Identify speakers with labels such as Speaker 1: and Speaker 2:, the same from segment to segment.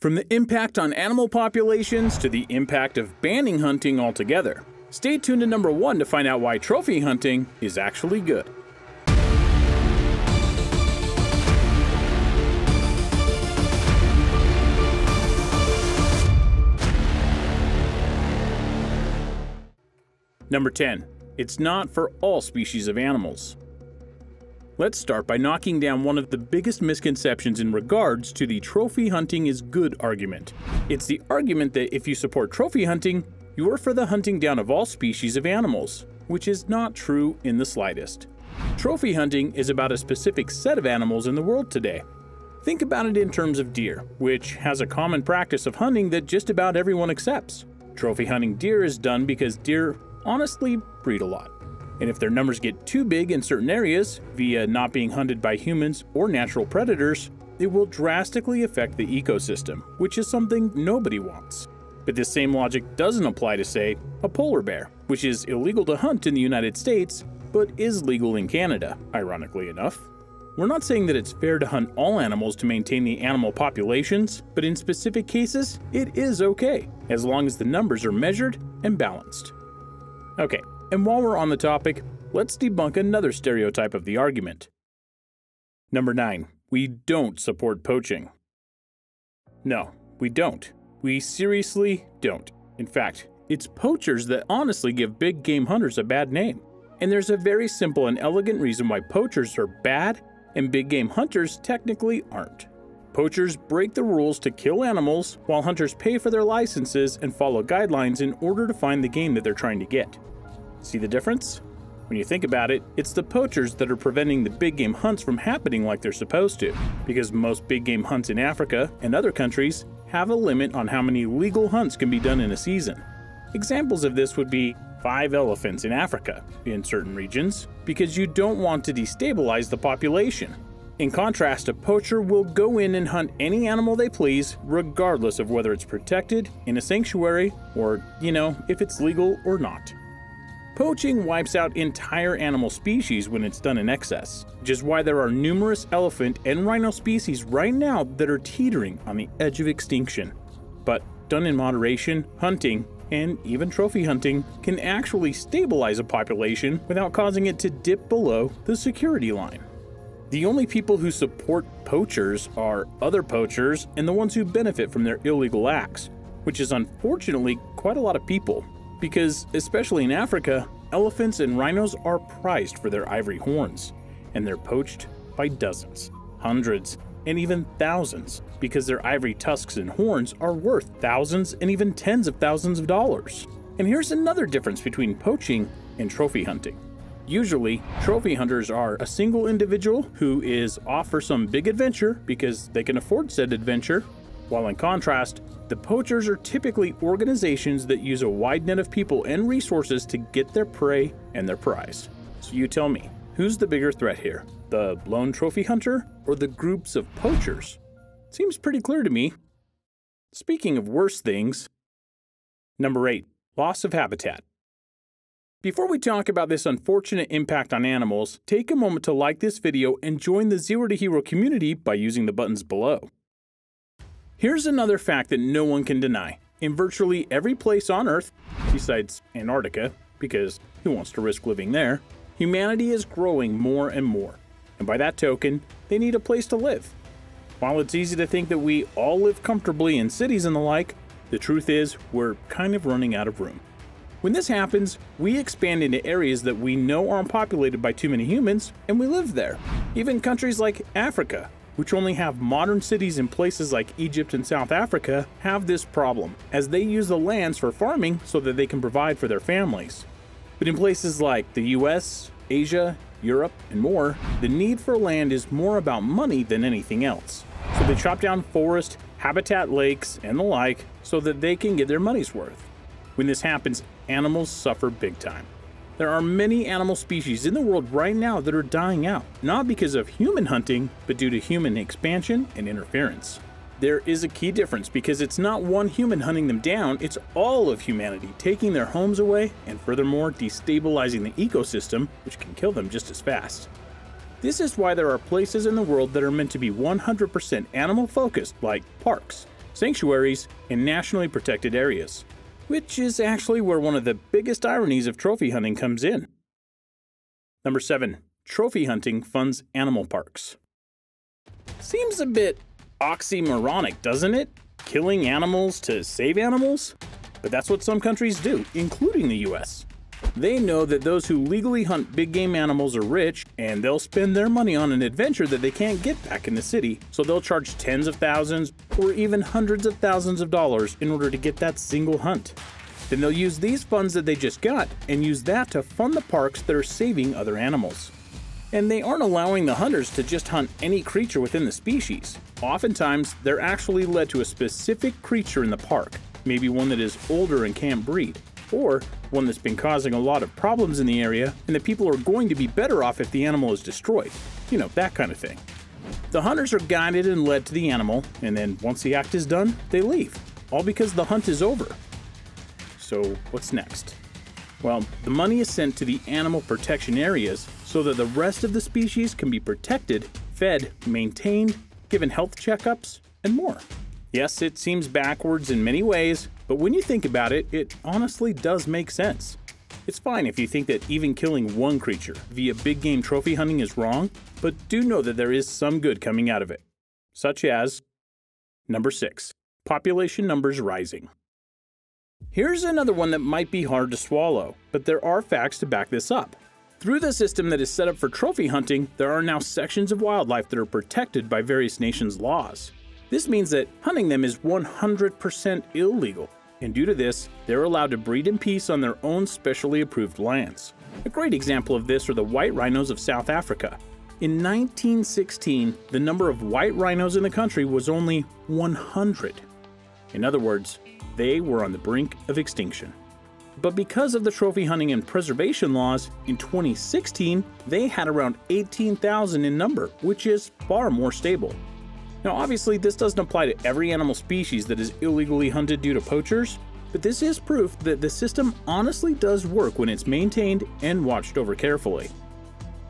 Speaker 1: From the impact on animal populations to the impact of banning hunting altogether. Stay tuned to number one to find out why trophy hunting is actually good. Number 10. It's not for all species of animals. Let's start by knocking down one of the biggest misconceptions in regards to the trophy hunting is good argument. It's the argument that if you support trophy hunting, you are for the hunting down of all species of animals, which is not true in the slightest. Trophy hunting is about a specific set of animals in the world today. Think about it in terms of deer, which has a common practice of hunting that just about everyone accepts. Trophy hunting deer is done because deer honestly breed a lot and if their numbers get too big in certain areas, via not being hunted by humans or natural predators, it will drastically affect the ecosystem, which is something nobody wants. But this same logic doesn't apply to, say, a polar bear, which is illegal to hunt in the United States, but is legal in Canada, ironically enough. We're not saying that it's fair to hunt all animals to maintain the animal populations, but in specific cases, it is okay, as long as the numbers are measured and balanced. Okay, and while we're on the topic, let's debunk another stereotype of the argument. Number 9. We don't support poaching. No, we don't. We seriously don't. In fact, it's poachers that honestly give big game hunters a bad name. And there's a very simple and elegant reason why poachers are bad and big game hunters technically aren't. Poachers break the rules to kill animals, while hunters pay for their licenses and follow guidelines in order to find the game that they're trying to get. See the difference? When you think about it, it's the poachers that are preventing the big game hunts from happening like they're supposed to, because most big game hunts in Africa and other countries have a limit on how many legal hunts can be done in a season. Examples of this would be five elephants in Africa in certain regions, because you don't want to destabilize the population. In contrast, a poacher will go in and hunt any animal they please, regardless of whether it's protected, in a sanctuary, or, you know, if it's legal or not. Poaching wipes out entire animal species when it's done in excess, which is why there are numerous elephant and rhino species right now that are teetering on the edge of extinction. But done in moderation, hunting, and even trophy hunting can actually stabilize a population without causing it to dip below the security line. The only people who support poachers are other poachers and the ones who benefit from their illegal acts, which is unfortunately quite a lot of people because, especially in Africa, elephants and rhinos are prized for their ivory horns, and they're poached by dozens, hundreds, and even thousands because their ivory tusks and horns are worth thousands and even tens of thousands of dollars. And here's another difference between poaching and trophy hunting. Usually, trophy hunters are a single individual who is off for some big adventure because they can afford said adventure, while in contrast, the poachers are typically organizations that use a wide net of people and resources to get their prey and their prize. So you tell me, who's the bigger threat here? The lone trophy hunter or the groups of poachers? Seems pretty clear to me. Speaking of worse things, number 8, loss of habitat. Before we talk about this unfortunate impact on animals, take a moment to like this video and join the Zero to Hero community by using the buttons below. Here's another fact that no one can deny. In virtually every place on Earth, besides Antarctica, because who wants to risk living there, humanity is growing more and more. And by that token, they need a place to live. While it's easy to think that we all live comfortably in cities and the like, the truth is we're kind of running out of room. When this happens, we expand into areas that we know aren't populated by too many humans, and we live there. Even countries like Africa, which only have modern cities in places like Egypt and South Africa, have this problem, as they use the lands for farming so that they can provide for their families. But in places like the US, Asia, Europe, and more, the need for land is more about money than anything else. So they chop down forest, habitat lakes, and the like so that they can get their money's worth. When this happens, animals suffer big time. There are many animal species in the world right now that are dying out, not because of human hunting, but due to human expansion and interference. There is a key difference because it's not one human hunting them down, it's all of humanity taking their homes away and furthermore destabilizing the ecosystem, which can kill them just as fast. This is why there are places in the world that are meant to be 100% animal focused, like parks, sanctuaries, and nationally protected areas. Which is actually where one of the biggest ironies of trophy hunting comes in. Number 7. Trophy hunting funds animal parks. Seems a bit oxymoronic, doesn't it? Killing animals to save animals? But that's what some countries do, including the US. They know that those who legally hunt big game animals are rich, and they'll spend their money on an adventure that they can't get back in the city, so they'll charge tens of thousands or even hundreds of thousands of dollars in order to get that single hunt. Then they'll use these funds that they just got and use that to fund the parks that are saving other animals. And they aren't allowing the hunters to just hunt any creature within the species. Oftentimes, they're actually led to a specific creature in the park, maybe one that is older and can't breed, or one that's been causing a lot of problems in the area and the people are going to be better off if the animal is destroyed. You know, that kind of thing. The hunters are guided and led to the animal, and then once the act is done, they leave, all because the hunt is over. So, what's next? Well, the money is sent to the animal protection areas so that the rest of the species can be protected, fed, maintained, given health checkups, and more. Yes, it seems backwards in many ways, but when you think about it, it honestly does make sense. It's fine if you think that even killing one creature via big game trophy hunting is wrong, but do know that there is some good coming out of it. Such as Number 6. Population numbers rising. Here's another one that might be hard to swallow, but there are facts to back this up. Through the system that is set up for trophy hunting, there are now sections of wildlife that are protected by various nations' laws. This means that hunting them is 100% illegal, and due to this, they're allowed to breed in peace on their own specially approved lands. A great example of this are the white rhinos of South Africa. In 1916, the number of white rhinos in the country was only 100. In other words, they were on the brink of extinction. But because of the trophy hunting and preservation laws, in 2016 they had around 18,000 in number, which is far more stable. Now, obviously, this doesn't apply to every animal species that is illegally hunted due to poachers, but this is proof that the system honestly does work when it's maintained and watched over carefully.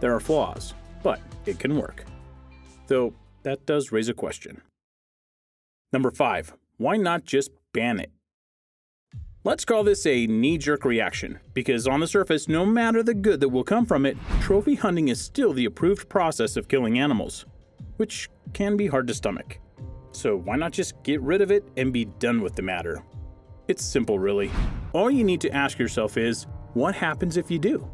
Speaker 1: There are flaws, but it can work. Though, that does raise a question. Number 5. Why not just ban it? Let's call this a knee jerk reaction, because on the surface, no matter the good that will come from it, trophy hunting is still the approved process of killing animals which can be hard to stomach. So why not just get rid of it and be done with the matter? It's simple, really. All you need to ask yourself is what happens if you do?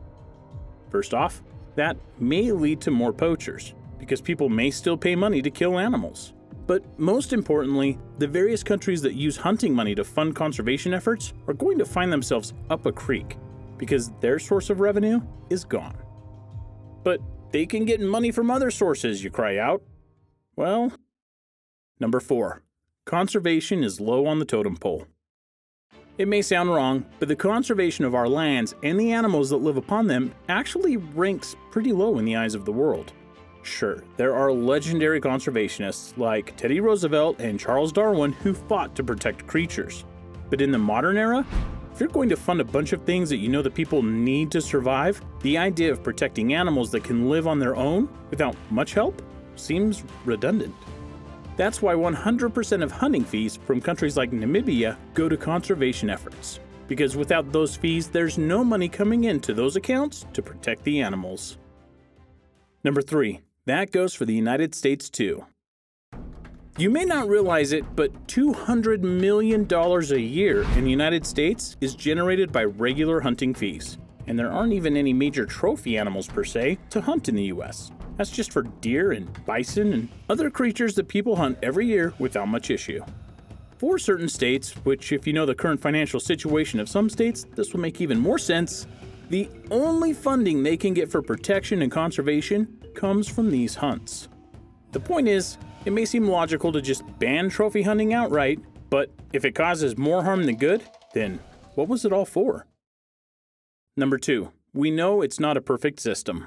Speaker 1: First off, that may lead to more poachers, because people may still pay money to kill animals. But most importantly, the various countries that use hunting money to fund conservation efforts are going to find themselves up a creek, because their source of revenue is gone. But they can get money from other sources, you cry out. Well, number four, conservation is low on the totem pole. It may sound wrong, but the conservation of our lands and the animals that live upon them actually ranks pretty low in the eyes of the world. Sure, there are legendary conservationists like Teddy Roosevelt and Charles Darwin who fought to protect creatures. But in the modern era, if you're going to fund a bunch of things that you know that people need to survive, the idea of protecting animals that can live on their own without much help seems redundant. That's why 100% of hunting fees from countries like Namibia go to conservation efforts. Because without those fees, there's no money coming into those accounts to protect the animals. Number 3. That goes for the United States too. You may not realize it, but $200 million a year in the United States is generated by regular hunting fees. And there aren't even any major trophy animals per se to hunt in the US. That's just for deer and bison and other creatures that people hunt every year without much issue. For certain states, which if you know the current financial situation of some states, this will make even more sense, the only funding they can get for protection and conservation comes from these hunts. The point is, it may seem logical to just ban trophy hunting outright, but if it causes more harm than good, then what was it all for? Number 2. We know it's not a perfect system.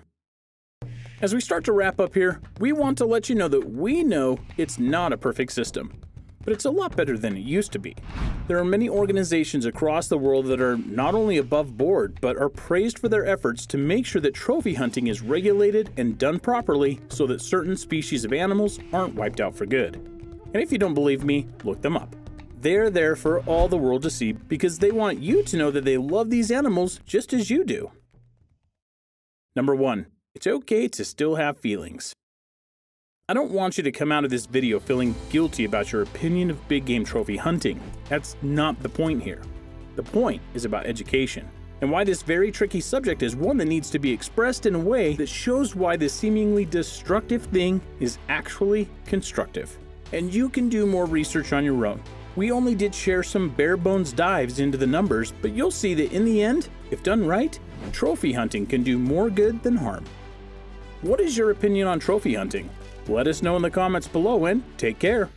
Speaker 1: As we start to wrap up here, we want to let you know that we know it's not a perfect system, but it's a lot better than it used to be. There are many organizations across the world that are not only above board, but are praised for their efforts to make sure that trophy hunting is regulated and done properly so that certain species of animals aren't wiped out for good. And if you don't believe me, look them up. They're there for all the world to see because they want you to know that they love these animals just as you do. Number 1. It's okay to still have feelings. I don't want you to come out of this video feeling guilty about your opinion of big game trophy hunting. That's not the point here. The point is about education, and why this very tricky subject is one that needs to be expressed in a way that shows why this seemingly destructive thing is actually constructive. And you can do more research on your own. We only did share some bare bones dives into the numbers, but you'll see that in the end, if done right, trophy hunting can do more good than harm. What is your opinion on trophy hunting? Let us know in the comments below and take care.